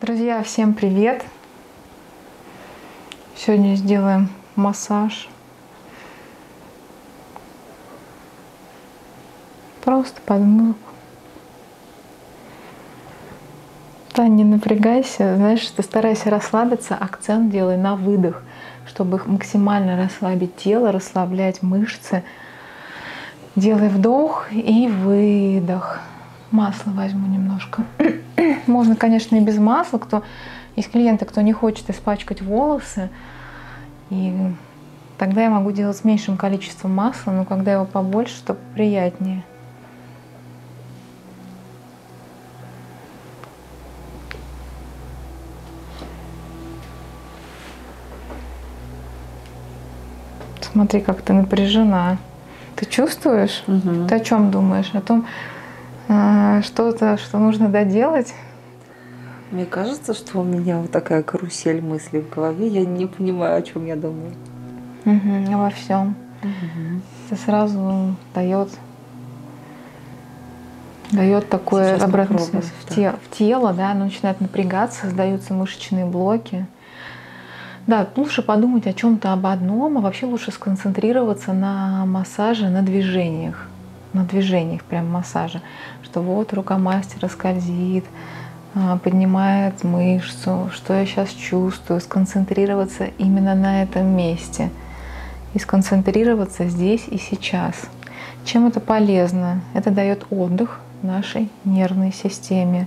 Друзья, всем привет! Сегодня сделаем массаж. Просто под музыку. Да, не напрягайся, знаешь, ты старайся расслабиться, акцент делай на выдох, чтобы максимально расслабить тело, расслаблять мышцы. Делай вдох и выдох. Масло возьму немножко. Можно, конечно, и без масла. Кто есть клиенты, кто не хочет испачкать волосы. И тогда я могу делать с меньшим количеством масла, но когда его побольше, чтобы приятнее. Смотри, как ты напряжена. Ты чувствуешь? Угу. Ты о чем думаешь? О том, что-то, что нужно доделать? Мне кажется, что у меня вот такая карусель мыслей в голове. Я не понимаю, о чем я думаю. Угу, во всем. Угу. Это сразу дает дает такое связь в, те- в тело, да, оно начинает напрягаться, создаются мышечные блоки. Да, лучше подумать о чем-то об одном, а вообще лучше сконцентрироваться на массаже, на движениях, на движениях прям массажа, что вот рука мастера скользит, а, поднимает мышцу, что я сейчас чувствую, сконцентрироваться именно на этом месте и сконцентрироваться здесь и сейчас. Чем это полезно? Это дает отдых нашей нервной системе.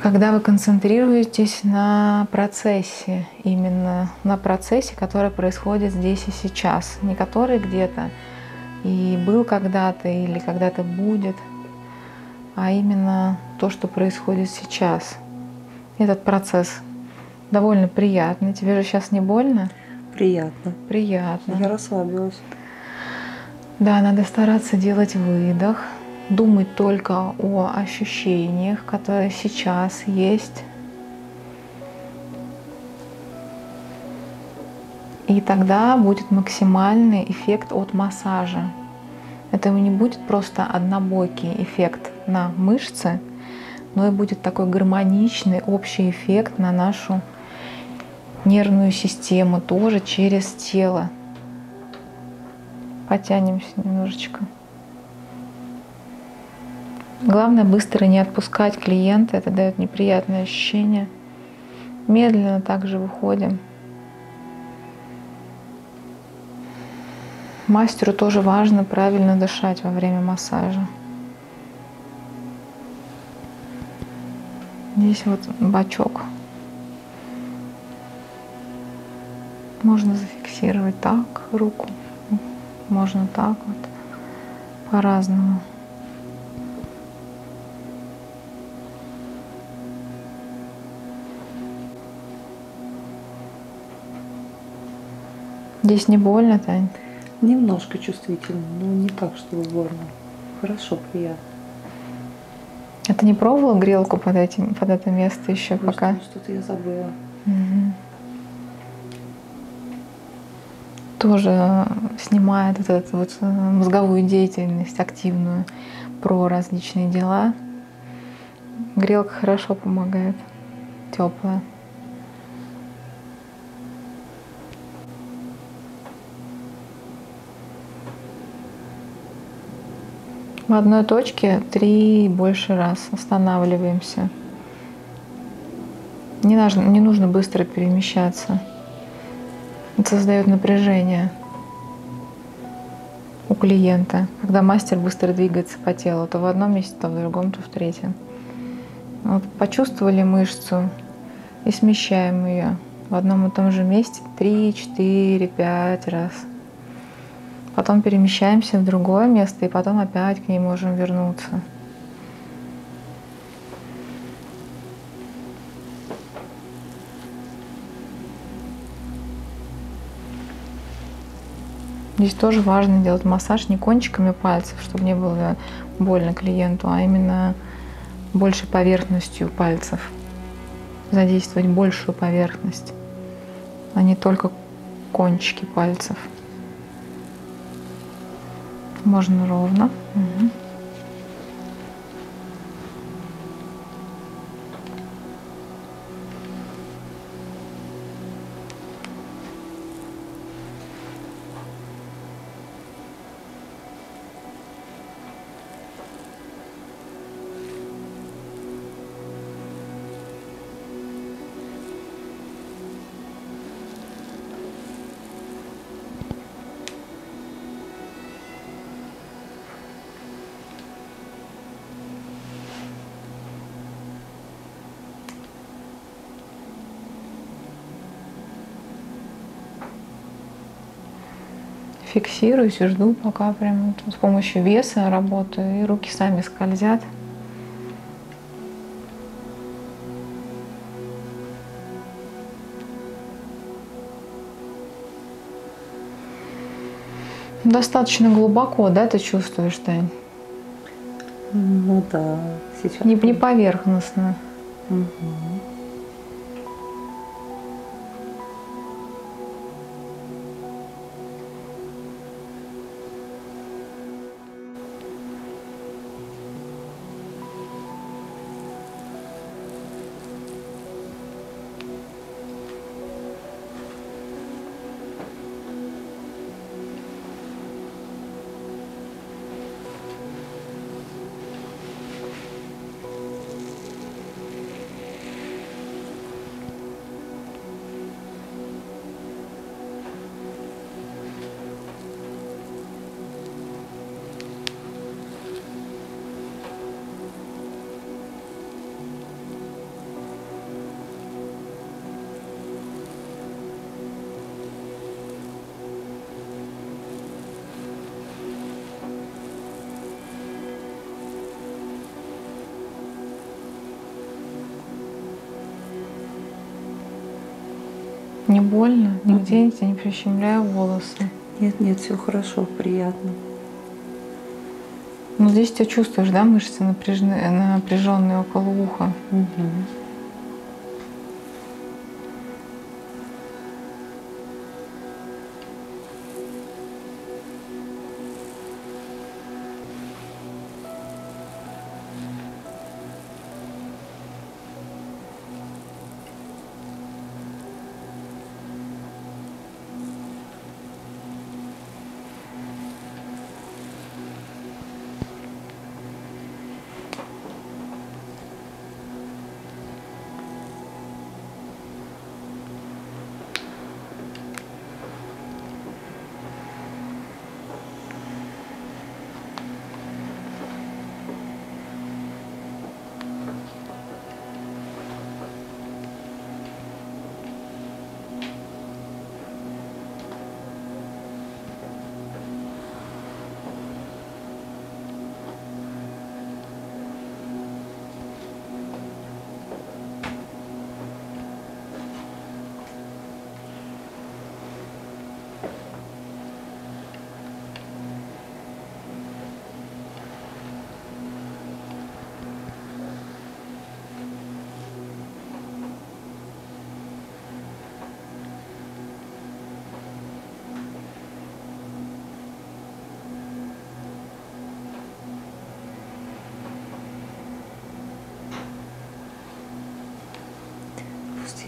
Когда вы концентрируетесь на процессе, именно на процессе, который происходит здесь и сейчас, не который где-то и был когда-то или когда-то будет, а именно то, что происходит сейчас. Этот процесс довольно приятный. Тебе же сейчас не больно? Приятно. Приятно. Я расслабилась. Да, надо стараться делать выдох, думать только о ощущениях, которые сейчас есть. И тогда будет максимальный эффект от массажа. Это не будет просто однобокий эффект на мышцы, но и будет такой гармоничный общий эффект на нашу нервную систему тоже через тело. Потянемся немножечко. Главное быстро не отпускать клиента, это дает неприятное ощущение. Медленно также выходим. Мастеру тоже важно правильно дышать во время массажа. Здесь вот бачок. Можно зафиксировать так руку, можно так вот, по-разному. Здесь не больно, Тань? Немножко чувствительно, но не так, чтобы больно. Хорошо, приятно. А ты не пробовала грелку под, этим, под это место еще Просто пока? Что-то я забыла. Мгм. Тоже снимает вот эту вот э, мозговую деятельность активную про различные дела. Грелка хорошо помогает, теплая. В одной точке три и больше раз останавливаемся. Не нужно, не нужно быстро перемещаться. Это создает напряжение у клиента. Когда мастер быстро двигается по телу, то в одном месте, то в другом, то в третьем. Вот почувствовали мышцу и смещаем ее в одном и том же месте 3, 4, 5 раз. Потом перемещаемся в другое место и потом опять к ней можем вернуться. Здесь тоже важно делать массаж не кончиками пальцев, чтобы не было больно клиенту, а именно больше поверхностью пальцев. Задействовать большую поверхность, а не только кончики пальцев. Можно ровно. Мгм. Фиксируюсь и жду, пока прям с помощью веса работаю, и руки сами скользят. Достаточно глубоко, да, ты чувствуешь, Тань? Ну да, сейчас. Не, не поверхностно. Угу. Не больно? Нигде я не прищемляю волосы? Нет, нет, все хорошо, приятно. Ну здесь ты чувствуешь, да, мышцы напряженные, напряженные около уха. Угу.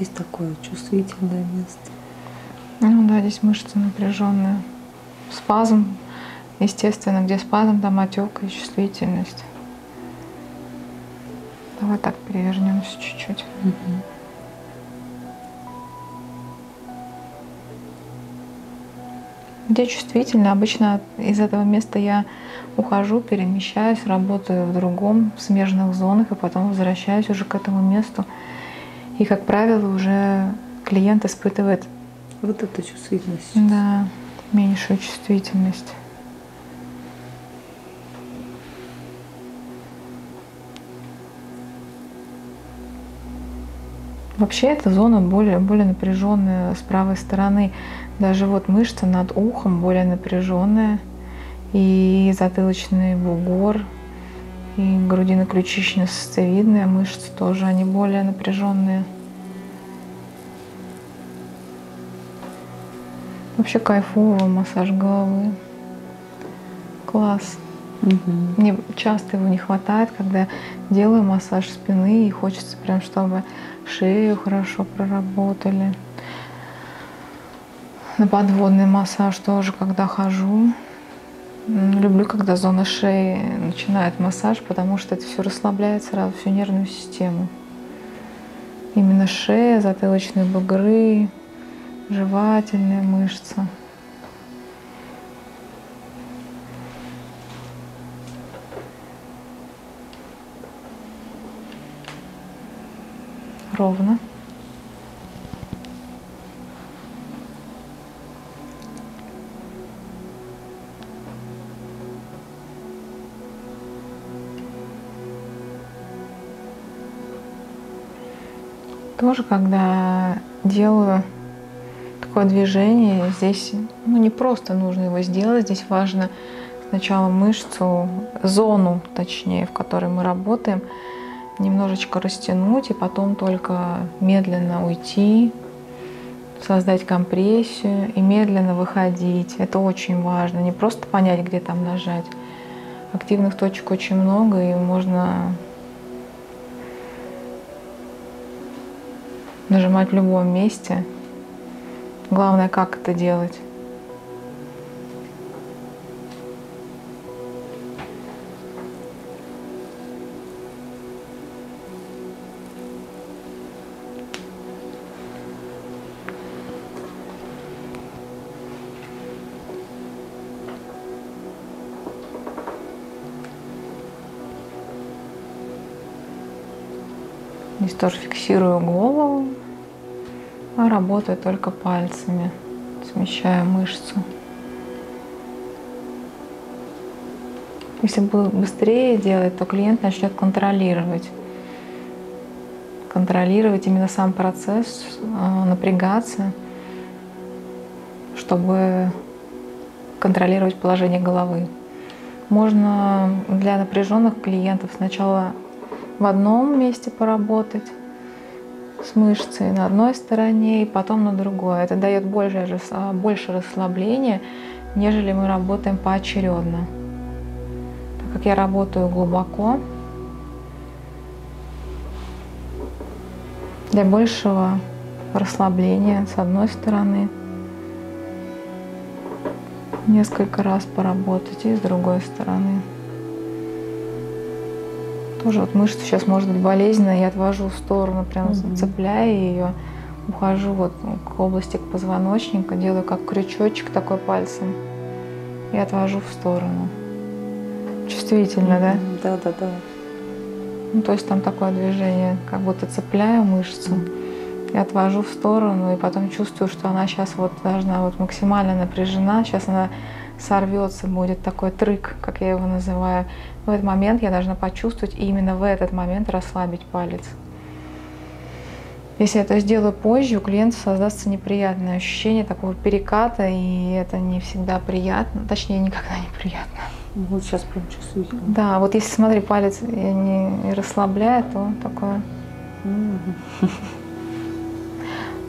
Здесь такое чувствительное место. Ну да, здесь мышцы напряженные. Спазм, естественно, где спазм, там отек и чувствительность. Давай так перевернемся чуть-чуть. Угу. Где чувствительно, обычно из этого места я ухожу, перемещаюсь, работаю в другом, в смежных зонах, и потом возвращаюсь уже к этому месту. И, как правило, уже клиент испытывает вот эту чувствительность. Да, меньшую чувствительность. Вообще эта зона более, более напряженная с правой стороны. Даже вот мышца над ухом более напряженная. И затылочный бугор, и грудино-ключично-сосцевидная мышцы тоже, они более напряженные. Вообще кайфово массаж головы. Класс. Угу. Мне часто его не хватает, когда делаю массаж спины и хочется прям, чтобы шею хорошо проработали. На подводный массаж тоже, когда хожу. Люблю, когда зона шеи начинает массаж, потому что это все расслабляет сразу всю нервную систему. Именно шея, затылочные бугры, жевательная мышца. Ровно. Тоже, когда делаю такое движение, здесь ну, не просто нужно его сделать, здесь важно сначала мышцу, зону, точнее, в которой мы работаем, немножечко растянуть и потом только медленно уйти, создать компрессию и медленно выходить. Это очень важно. Не просто понять, где там нажать. Активных точек очень много, и можно нажимать в любом месте. Главное, как это делать. Здесь тоже фиксирую голову, работаю только пальцами, смещаю мышцу. Если быстрее делать, то клиент начнет контролировать. Контролировать именно сам процесс, а, напрягаться, чтобы контролировать положение головы. Можно для напряженных клиентов сначала в одном месте поработать с мышцей на одной стороне и потом на другой. Это дает больше, больше расслабления, нежели мы работаем поочередно. Так как я работаю глубоко, для большего расслабления с одной стороны, несколько раз поработать и с другой стороны. Тоже вот мышца сейчас может быть болезненная, я отвожу в сторону, прям угу. цепляя ее, ухожу вот к области к позвоночника, делаю как крючочек такой пальцем и отвожу в сторону. Чувствительно, да? Да, да, да. Ну, то есть там такое движение, как будто цепляю мышцу и отвожу в сторону, и потом чувствую, что она сейчас вот должна вот максимально напряжена, сейчас она сорвется, будет такой трык, как я его называю. В этот момент я должна почувствовать и именно в этот момент расслабить палец. Если я это сделаю позже, у клиента создастся неприятное ощущение такого переката, и это не всегда приятно, точнее, никогда не приятно. Вот сейчас прям чувствительно. Да, вот если, смотри, палец я не расслабляю, то такое...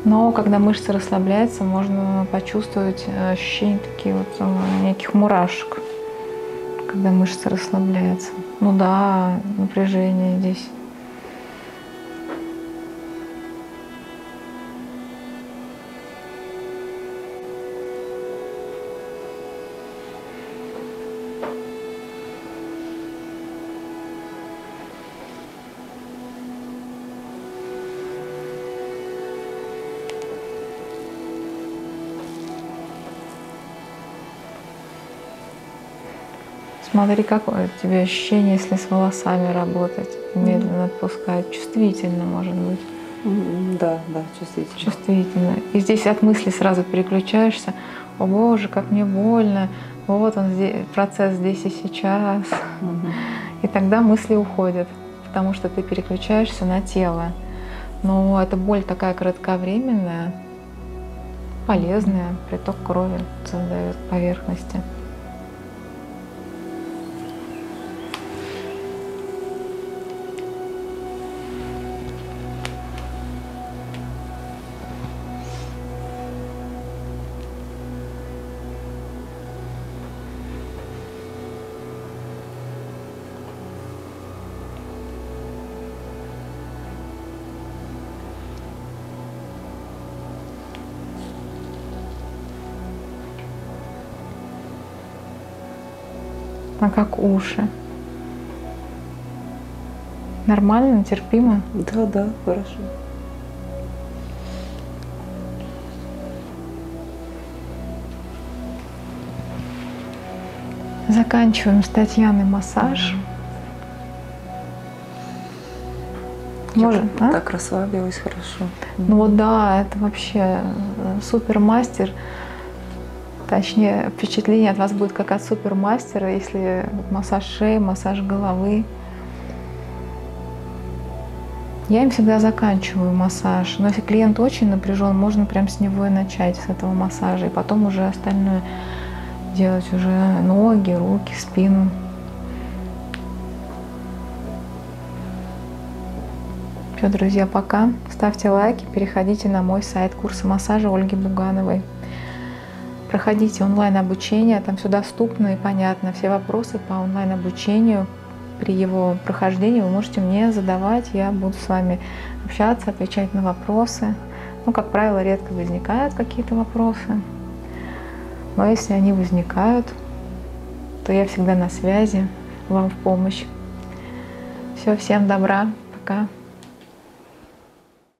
Но когда мышцы расслабляются, можно почувствовать ощущение такие вот э, неких мурашек, когда мышцы расслабляются. Ну да, напряжение здесь. Смотри, какое у тебя ощущение, если с волосами работать, медленно отпускать. Чувствительно, может быть. Да, да, чувствительно. Чувствительно. И здесь от мысли сразу переключаешься. О боже, как мне больно. Вот он здесь, процесс здесь и сейчас. Угу. И тогда мысли уходят, потому что ты переключаешься на тело. Но эта боль такая кратковременная, полезная, приток крови создает поверхности. А как уши. Нормально, терпимо? Да, да, хорошо. Заканчиваем с Татьяной массаж. Может, а? так расслабилась хорошо. Ну вот да, это вообще э, супер мастер. Точнее, впечатление от вас будет как от супермастера, если массаж шеи, массаж головы. Я им всегда заканчиваю массаж. Но если клиент очень напряжен, можно прям с него и начать, с этого массажа. И потом уже остальное делать уже ноги, руки, спину. Все, друзья, пока. Ставьте лайки, переходите на мой сайт курса массажа Ольги Бугановой. Проходите онлайн-обучение, там все доступно и понятно. Все вопросы по онлайн-обучению при его прохождении вы можете мне задавать, я буду с вами общаться, отвечать на вопросы. Ну, как правило, редко возникают какие-то вопросы. Но если они возникают, то я всегда на связи, вам в помощь. Все, всем добра, пока.